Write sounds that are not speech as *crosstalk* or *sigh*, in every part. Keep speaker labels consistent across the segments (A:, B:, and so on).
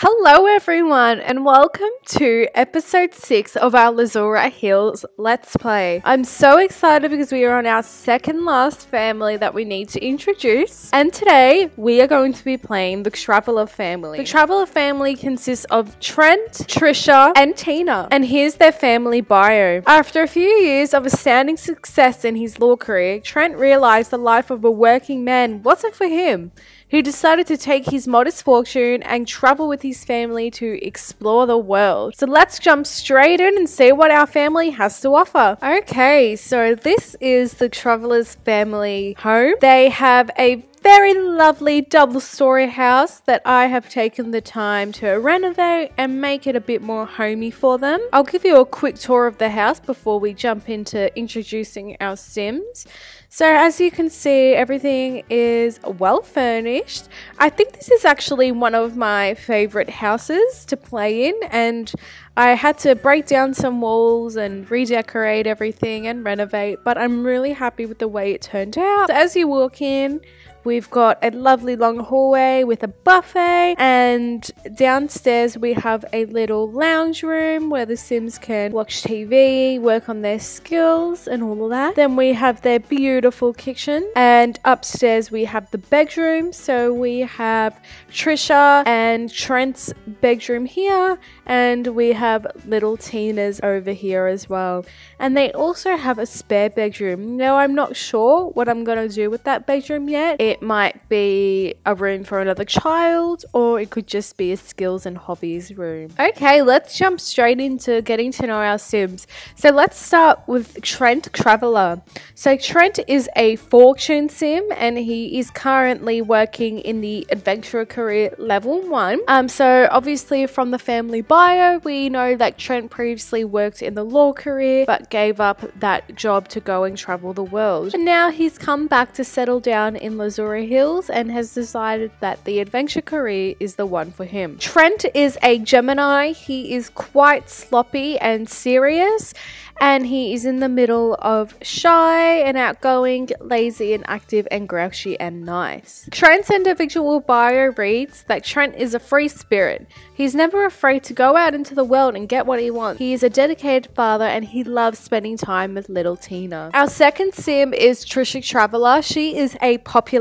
A: Hello, everyone, and welcome to episode six of our Lazura Hills Let's Play. I'm so excited because we are on our second last family that we need to introduce, and today we are going to be playing the Traveller family. The Traveller family consists of Trent, Trisha, and Tina, and here's their family bio. After a few years of astounding success in his law career, Trent realized the life of a working man wasn't for him He decided to take his modest fortune and travel with his family to explore the world. So let's jump straight in and see what our family has to offer. Okay, so this is the traveler's family home. They have a very lovely double story house that I have taken the time to renovate and make it a bit more homey for them. I'll give you a quick tour of the house before we jump into introducing our Sims. So as you can see, everything is well furnished. I think this is actually one of my favorite houses to play in and I had to break down some walls and redecorate everything and renovate, but I'm really happy with the way it turned out. So as you walk in, We've got a lovely long hallway with a buffet, and downstairs we have a little lounge room where the Sims can watch TV, work on their skills, and all of that. Then we have their beautiful kitchen, and upstairs we have the bedroom. So we have Trisha and Trent's bedroom here, and we have little Tina's over here as well. And they also have a spare bedroom. Now, I'm not sure what I'm going to do with that bedroom yet. It might be a room for another child, or it could just be a skills and hobbies room. Okay, let's jump straight into getting to know our Sims. So let's start with Trent Traveller. So Trent is a fortune sim, and he is currently working in the adventurer career level one. Um, so obviously from the family bio, we know that Trent previously worked in the law career, but gave up that job to go and travel the world. And now he's come back to settle down in Lazura Hills and has decided that the adventure career is the one for him. Trent is a Gemini. He is quite sloppy and serious and he is in the middle of shy and outgoing, lazy and active, and grouchy and nice. Trent's individual bio reads that Trent is a free spirit. He's never afraid to go out into the world and get what he wants. He is a dedicated father and he loves spending time with little Tina. Our second sim is Trisha Traveller. She is a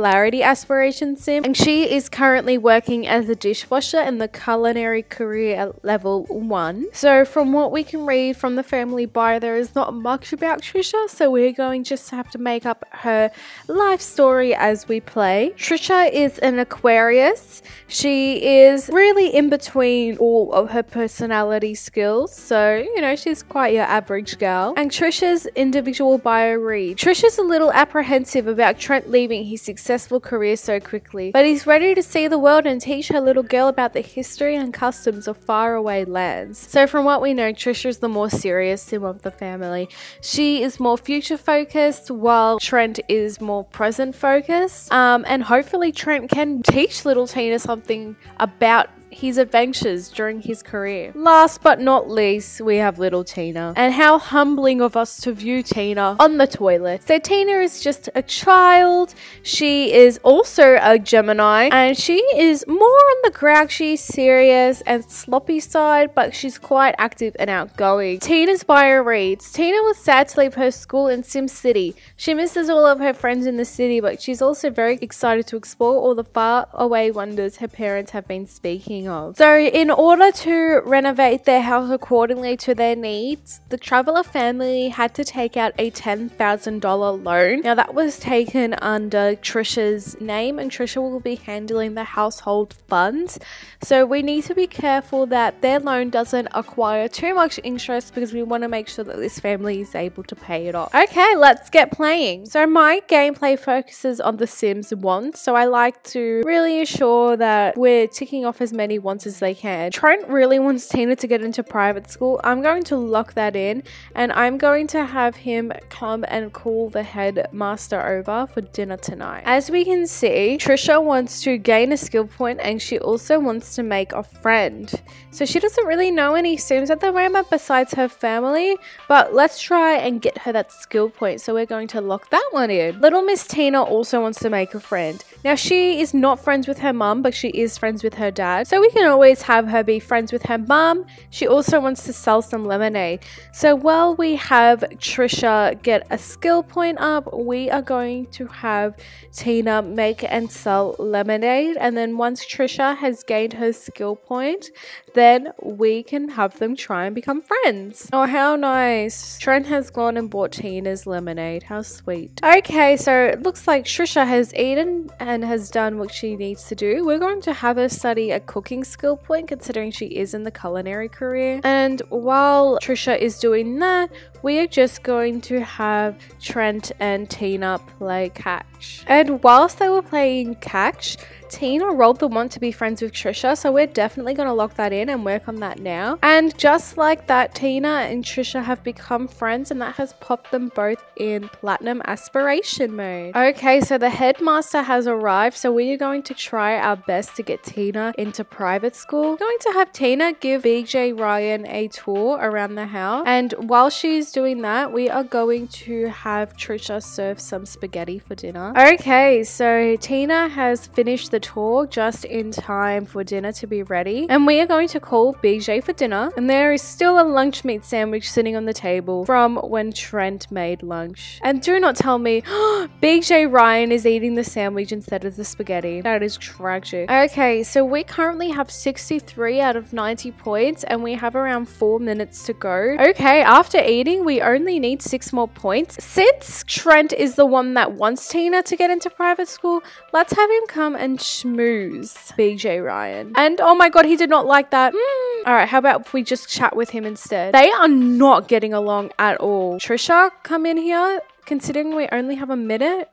A: popularity aspiration sim and she is currently working as a dishwasher in the culinary career level 1. So from what we can read from the family bio, there is not much about Trisha, so we're going just to have to make up her life story as we play. Trisha is an Aquarius. She is really in between all of her personality skills, so you know, she's quite your average girl. And Trisha's individual bio read Trisha's a little apprehensive about Trent leaving his successful career so quickly, but he's ready to see the world and teach her little girl about the history and customs of faraway lands. So, from what we know, Trisha is the more serious sim of the family. She is more future focused, while Trent is more present focused. Um, and hopefully, Trent can teach little Tina something about his adventures during his career. Last but not least, we have little Tina. And how humbling of us to view Tina on the toilet. So Tina is just a child. She is also a Gemini and she is more on the grouchy, serious and sloppy side, but she's quite active and outgoing. Tina's bio reads, Tina was sad to leave her school in Sim City. She misses all of her friends in the city, but she's also very excited to explore all the far away wonders her parents have been speaking So, in order to renovate their house accordingly to their needs, the Traveller family had to take out a $10,000 loan. Now, that was taken under Trisha's name, and Trisha will be handling the household funds. So, we need to be careful that their loan doesn't acquire too much interest because we want to make sure that this family is able to pay it off. Okay, let's get playing. So, my gameplay focuses on the Sims wants, so I like to really ensure that we're ticking off as many wants as they can. Trent really wants Tina to get into private school. I'm going to lock that in and I'm going to have him come and call the headmaster over for dinner tonight. As we can see, Trisha wants to gain a skill point and she also wants to make a friend. So she doesn't really know any Sims at the moment besides her family, but let's try and get her that skill point. So we're going to lock that one in. Little Miss Tina also wants to make a friend. Now she is not friends with her mum, but she is friends with her dad. So So we can always have her be friends with her mum. She also wants to sell some lemonade. So while we have Trisha get a skill point up, we are going to have Tina make and sell lemonade. And then once Trisha has gained her skill point, then we can have them try and become friends. Oh, how nice. Trent has gone and bought Tina's lemonade. How sweet. Okay, so it looks like Trisha has eaten and has done what she needs to do. We're going to have her study a cooking skill point considering she is in the culinary career. And while Trisha is doing that, we are just going to have Trent and Tina play catch. And whilst they were playing catch, Tina rolled the one to be friends with Trisha, so we're definitely going to lock that in and work on that now. And just like that, Tina and Trisha have become friends, and that has popped them both in platinum aspiration mode. Okay, so the headmaster has arrived, so we are going to try our best to get Tina into private school. We're going to have Tina give BJ Ryan a tour around the house, and while she's doing that, we are going to have Trisha serve some spaghetti for dinner. Okay, so Tina has finished the the tour just in time for dinner to be ready. And we are going to call BJ for dinner. And there is still a lunch meat sandwich sitting on the table from when Trent made lunch. And do not tell me *gasps* BJ Ryan is eating the sandwich instead of the spaghetti. That is tragic. Okay, so we currently have 63 out of 90 points and we have around 4 minutes to go. Okay, after eating, we only need 6 more points. Since Trent is the one that wants Tina to get into private school, let's have him come and schmooze BJ Ryan. And oh my god, he did not like that. Mm. All right, how about if we just chat with him instead? They are not getting along at all. Trisha, come in here, considering we only have a minute.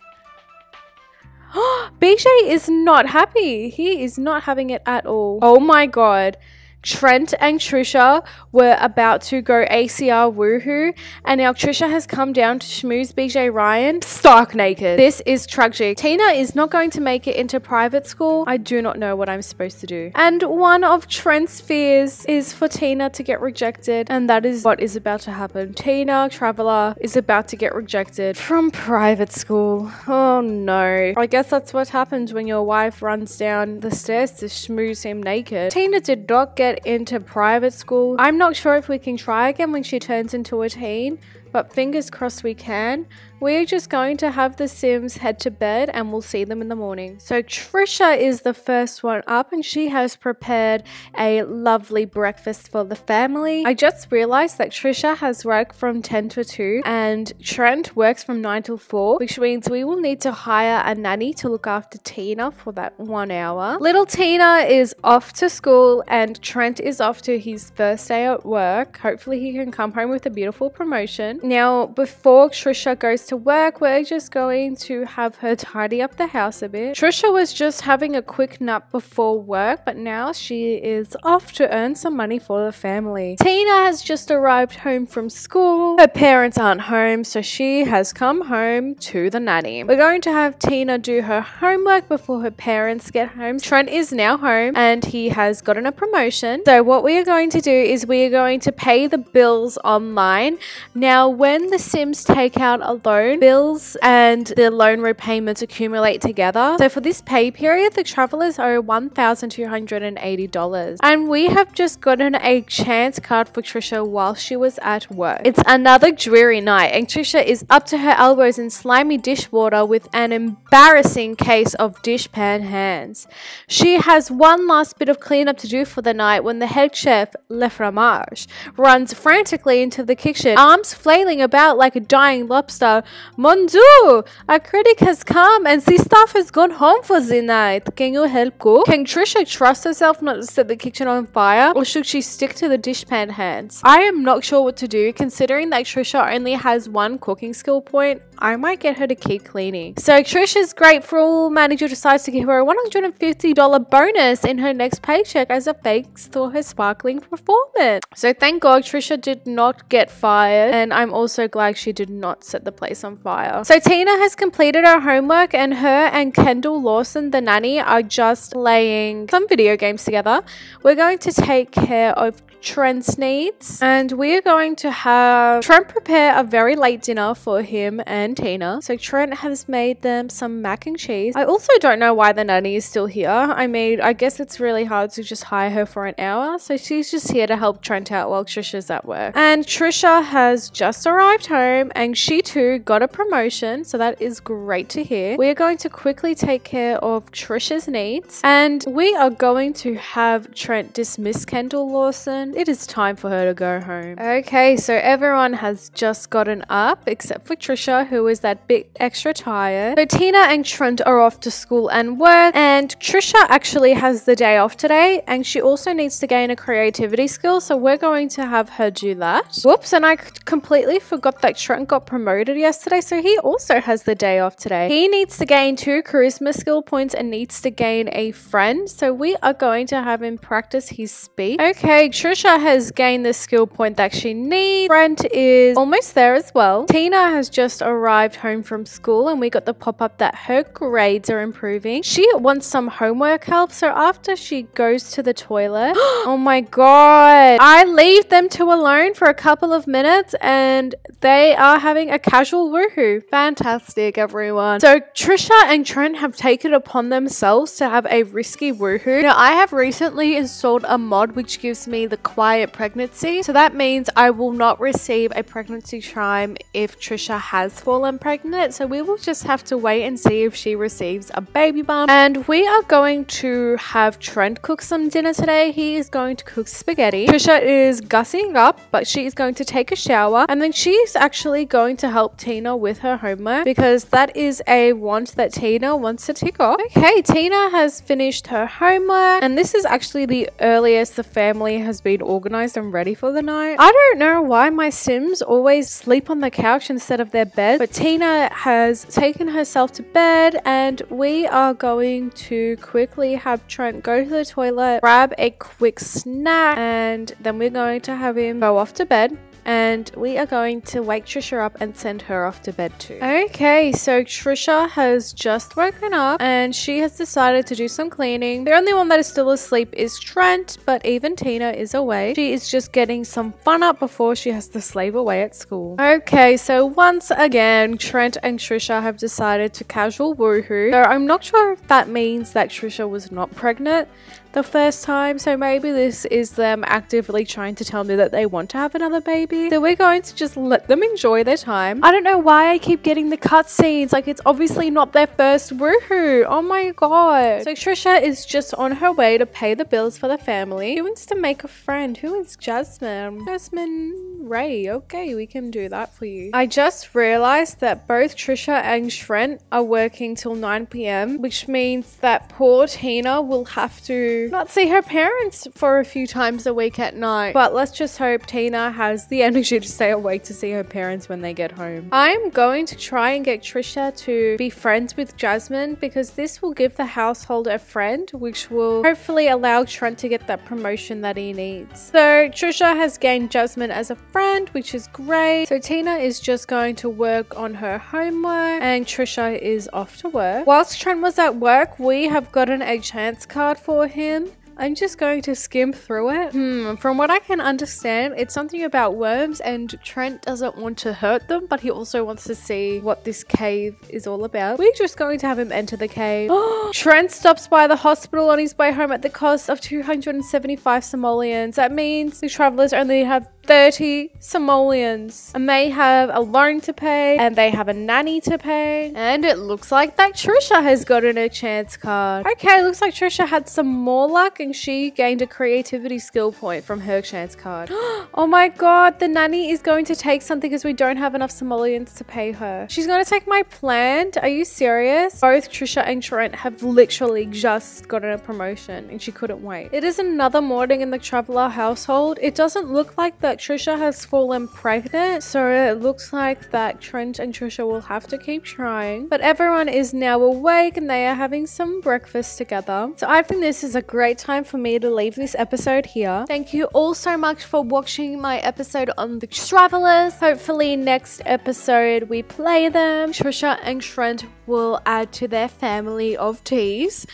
A: *gasps* BJ is not happy. He is not having it at all. Oh my god. Trent and Trisha were about to go ACR woohoo, and now Trisha has come down to schmooze BJ Ryan stark naked. This is tragic. Tina is not going to make it into private school. I do not know what I'm supposed to do. And one of Trent's fears is for Tina to get rejected, and that is what is about to happen. Tina, Traveler, is about to get rejected from private school. Oh no. I guess that's what happens when your wife runs down the stairs to schmooze him naked. Tina did not get get into private school. I'm not sure if we can try again when she turns into a teen, but fingers crossed we can. We're just going to have the Sims head to bed and we'll see them in the morning. So Trisha is the first one up and she has prepared a lovely breakfast for the family. I just realized that Trisha has work from 10 to 2 and Trent works from 9 till 4, which means we will need to hire a nanny to look after Tina for that one hour. Little Tina is off to school and Trent is off to his first day at work. Hopefully he can come home with a beautiful promotion. Now, before Trisha goes to to work, we're just going to have her *laughs* tidy up the house a bit. Trisha was just having a quick nap before work, but now she is off to earn some money for the family. Tina has just arrived home from school. Her parents aren't home, so she has come home to the nanny. We're going to have Tina do her homework before her parents get home. Trent is now home and he has gotten a promotion. So what we are going to do is we are going to pay the bills online. Now, when the Sims take out a loan loan bills and the loan repayments accumulate together. So for this pay period, the travelers owe $1,280. And we have just gotten a chance card for Trisha while she was at work. It's another dreary night and Trisha is up to her elbows in slimy dishwater with an embarrassing case of dishpan hands. She has one last bit of cleanup to do for the night when the head chef, Le Fromage, runs frantically into the kitchen, arms flailing about like a dying lobster, Mon Dieu, a critic has come and staff has gone home for the night. Can you help cook? Can Trisha trust herself not to set the kitchen on fire? Or should she stick to the dishpan hands? I am not sure what to do considering that Trisha only has one cooking skill point. I might get her to keep cleaning. So Trisha's grateful manager decides to give her a $150 bonus in her next paycheck as a thanks for her sparkling performance. So thank God Trisha did not get fired and I'm also glad she did not set the place on fire. So Tina has completed her homework and her and Kendall Lawson, the nanny, are just playing some video games together. We're going to take care of Trent's needs. And we are going to have Trent prepare a very late dinner for him and Tina. So Trent has made them some mac and cheese. I also don't know why the nanny is still here. I mean, I guess it's really hard to just hire her for an hour. So she's just here to help Trent out while Trisha's at work. And Trisha has just arrived home and she too got a promotion. So that is great to hear. We are going to quickly take care of Trisha's needs and we are going to have Trent dismiss Kendall Lawson. It is time for her to go home. Okay, so everyone has just gotten up except for Trisha, who is that bit extra tired. So Tina and Trent are off to school and work, and Trisha actually has the day off today, and she also needs to gain a creativity skill, so we're going to have her do that. Whoops, and I completely forgot that Trent got promoted yesterday, so he also has the day off today. He needs to gain two charisma skill points and needs to gain a friend, so we are going to have him practice his speech. Okay, Trisha has gained the skill point that she needs. Trent is almost there as well. Tina has just arrived home from school and we got the pop-up that her grades are improving. She wants some homework help, so after she goes to the toilet, *gasps* oh my god, I leave them two alone for a couple of minutes and they are having a casual woohoo. Fantastic, everyone. So Trisha and Trent have taken upon themselves to have a risky woohoo. Now, I have recently installed a mod which gives me the quiet pregnancy. So that means I will not receive a pregnancy chime if Trisha has fallen pregnant. So we will just have to wait and see if she receives a baby bump. And we are going to have Trent cook some dinner today. He is going to cook spaghetti. Trisha is gussing up, but she is going to take a shower. And then she's actually going to help Tina with her homework because that is a want that Tina wants to tick off. Okay, Tina has finished her homework. And this is actually the earliest the family has been organized and ready for the night. I don't know why my Sims always sleep on the couch instead of their bed, but Tina has taken herself to bed and we are going to quickly have Trent go to the toilet, grab a quick snack, and then we're going to have him go off to bed and we are going to wake Trisha up and send her off to bed too. Okay, so Trisha has just woken up and she has decided to do some cleaning. The only one that is still asleep is Trent, but even Tina is awake. She is just getting some fun up before she has to slave away at school. Okay, so once again, Trent and Trisha have decided to casual woohoo. So I'm not sure if that means that Trisha was not pregnant the first time, so maybe this is them actively trying to tell me that they want to have another baby. So we're going to just let them enjoy their time. I don't know why I keep getting the cutscenes, like it's obviously not their first woohoo. Oh my god. So Trisha is just on her way to pay the bills for the family. Who wants to make a friend? Who is Jasmine? Jasmine Ray. Okay, we can do that for you. I just realized that both Trisha and Trent are working till 9 p.m., which means that poor Tina will have to not see her parents for a few times a week at night. But let's just hope Tina has the *laughs* energy to stay awake to see her parents when they get home. I'm going to try and get Trisha to be friends with Jasmine because this will give the household a friend, which will hopefully allow Trent to get that promotion that he needs. So Trisha has gained Jasmine as a friend, which is great. So Tina is just going to work on her homework and Trisha is off to work. Whilst Trent was at work, we have gotten a chance card for him I'm just going to skim through it. Hmm, from what I can understand, it's something about worms and Trent doesn't want to hurt them, but he also wants to see what this cave is all about. We're just going to have him enter the cave. *gasps* Trent stops by the hospital on his way home at the cost of 275 simoleons. That means the travelers only have 30 simoleons and they have a loan to pay and they have a nanny to pay and it looks like that Trisha has gotten a chance card. Okay, looks like Trisha had some more luck and she gained a creativity skill point from her chance card. *gasps* oh my god, the nanny is going to take something because we don't have enough simoleons to pay her. She's going to take my plant. Are you serious? Both Trisha and Trent have literally just gotten a promotion and she couldn't wait. It is another morning in the traveler household. It doesn't look like the Trisha has fallen pregnant, so it looks like that Trent and Trisha will have to keep trying. But everyone is now awake and they are having some breakfast together. So I think this is a great time for me to leave this episode here. Thank you all so much for watching my episode on the Travelers. Hopefully next episode we play them. Trisha and Trent will add to their family of teas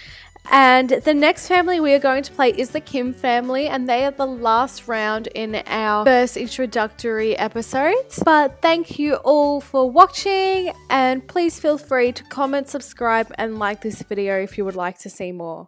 A: And the next family we are going to play is the Kim family, and they are the last round in our first introductory episodes. But thank you all for watching, and please feel free to comment, subscribe, and like this video if you would like to see more.